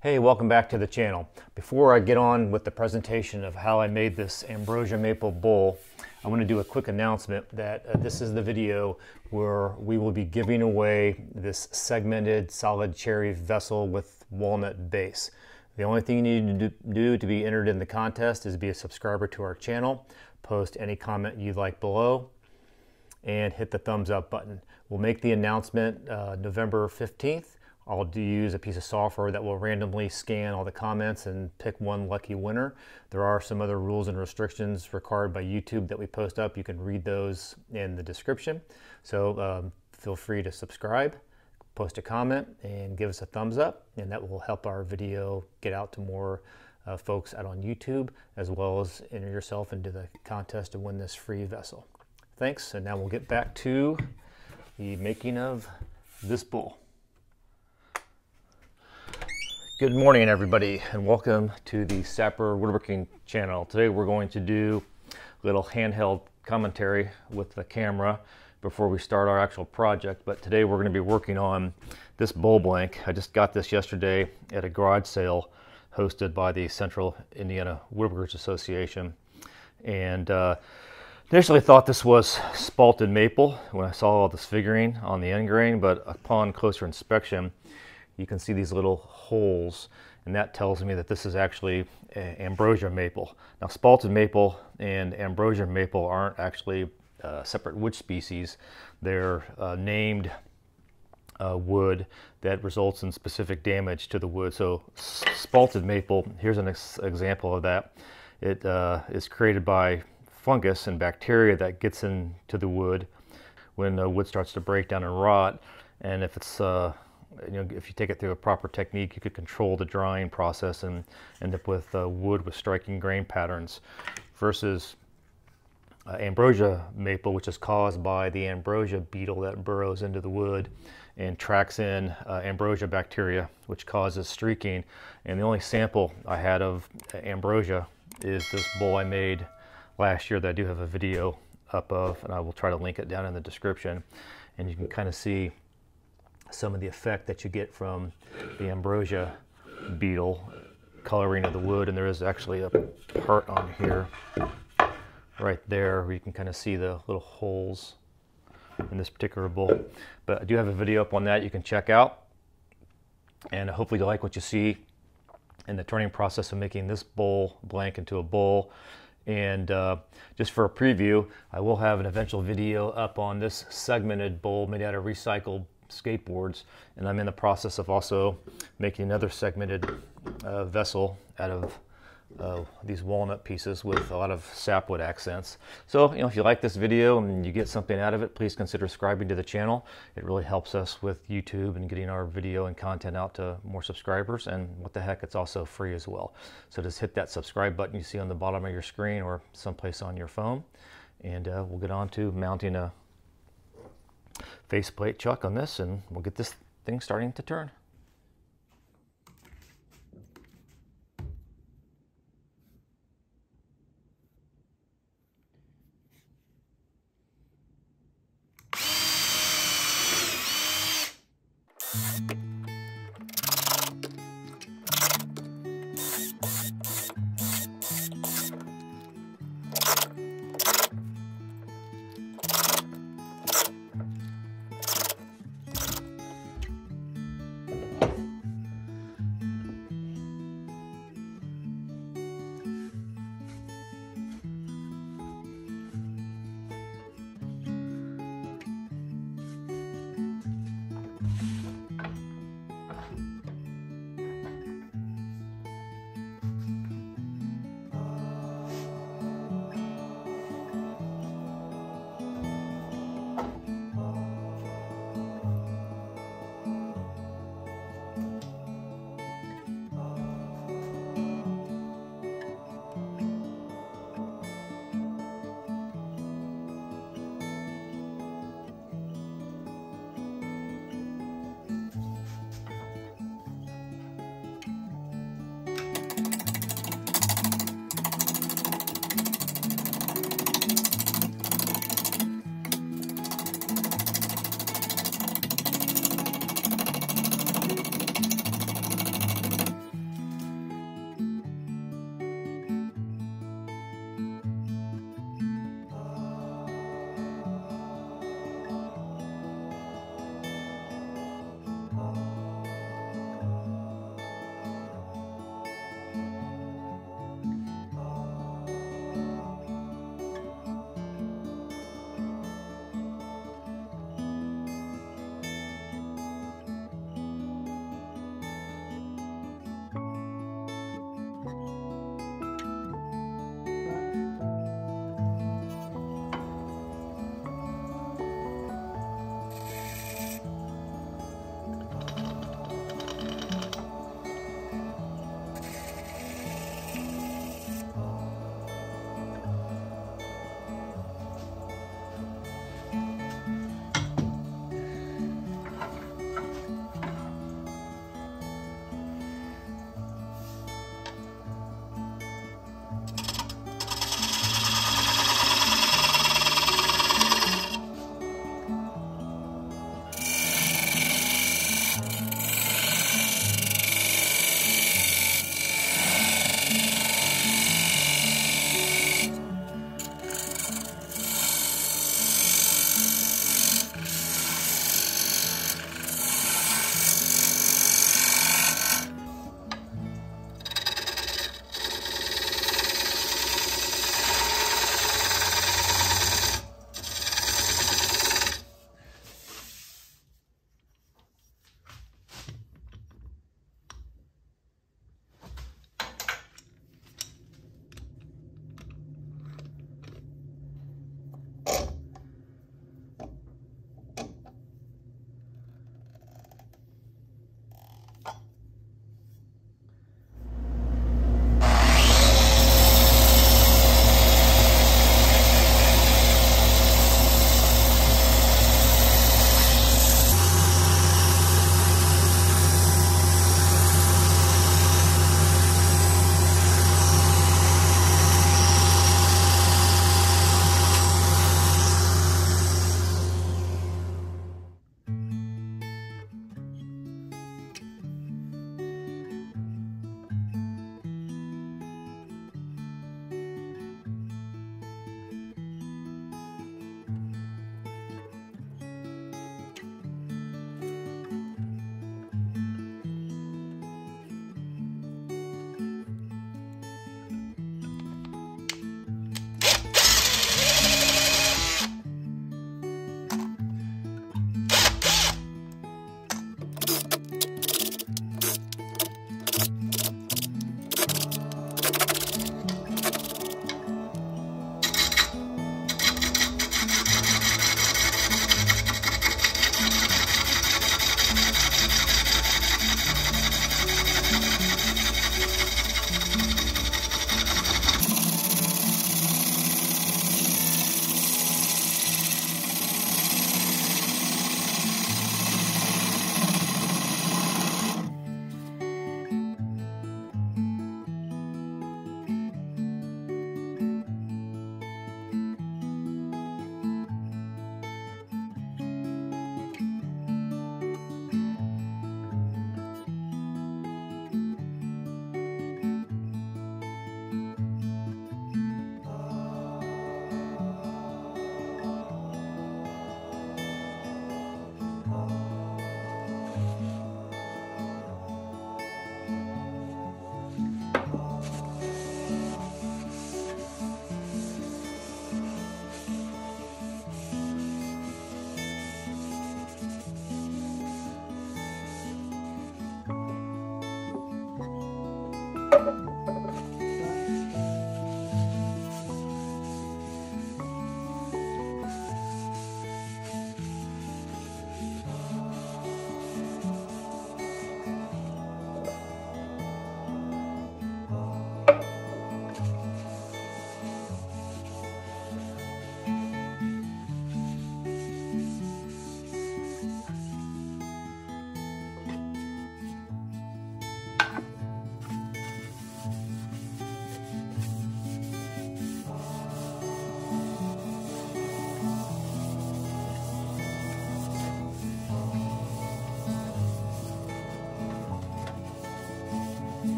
Hey, welcome back to the channel. Before I get on with the presentation of how I made this ambrosia maple bowl, I want to do a quick announcement that uh, this is the video where we will be giving away this segmented solid cherry vessel with walnut base. The only thing you need to do to be entered in the contest is be a subscriber to our channel, post any comment you'd like below, and hit the thumbs up button. We'll make the announcement uh, November 15th I'll do use a piece of software that will randomly scan all the comments and pick one lucky winner. There are some other rules and restrictions required by YouTube that we post up. You can read those in the description. So um, feel free to subscribe, post a comment, and give us a thumbs up, and that will help our video get out to more uh, folks out on YouTube, as well as enter yourself into the contest to win this free vessel. Thanks, and now we'll get back to the making of this bowl. Good morning everybody and welcome to the Sapper Woodworking channel. Today we're going to do a little handheld commentary with the camera before we start our actual project. But today we're going to be working on this bowl blank. I just got this yesterday at a garage sale hosted by the Central Indiana Woodworkers Association. And uh, initially thought this was spalted maple when I saw all this figuring on the end grain, but upon closer inspection, you can see these little holes and that tells me that this is actually ambrosia maple. Now spalted maple and ambrosia maple aren't actually uh, separate wood species. They're uh, named uh, wood that results in specific damage to the wood. So spalted maple, here's an ex example of that. It uh, is created by fungus and bacteria that gets into the wood when the wood starts to break down and rot. And if it's uh, you know, if you take it through a proper technique, you could control the drying process and end up with uh, wood with striking grain patterns versus uh, ambrosia maple, which is caused by the ambrosia beetle that burrows into the wood and tracks in uh, ambrosia bacteria, which causes streaking. And the only sample I had of ambrosia is this bowl I made last year that I do have a video up of, and I will try to link it down in the description. And you can kind of see some of the effect that you get from the ambrosia beetle coloring of the wood. And there is actually a part on here right there where you can kind of see the little holes in this particular bowl. But I do have a video up on that you can check out. And hopefully you like what you see in the turning process of making this bowl blank into a bowl. And uh, just for a preview I will have an eventual video up on this segmented bowl made out of recycled skateboards and I'm in the process of also making another segmented uh, vessel out of uh, these walnut pieces with a lot of sapwood accents. So, you know, if you like this video and you get something out of it, please consider subscribing to the channel. It really helps us with YouTube and getting our video and content out to more subscribers. And what the heck, it's also free as well. So just hit that subscribe button you see on the bottom of your screen or someplace on your phone. And uh, we'll get on to mounting a faceplate chuck on this and we'll get this thing starting to turn.